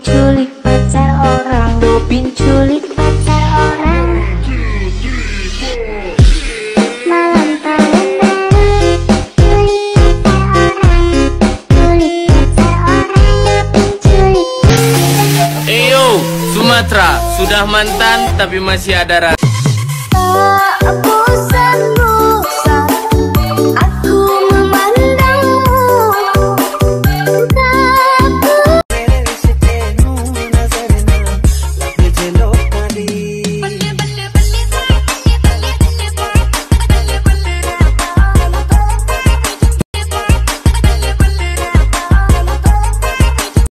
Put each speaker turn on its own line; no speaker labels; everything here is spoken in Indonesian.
culik pacar orang. Robin culik pacar orang.
Malam tahun baru culik pacar orang Culik pacar orang Robin culik
Eyo Sumatera sudah mantan tapi masih ada rasa.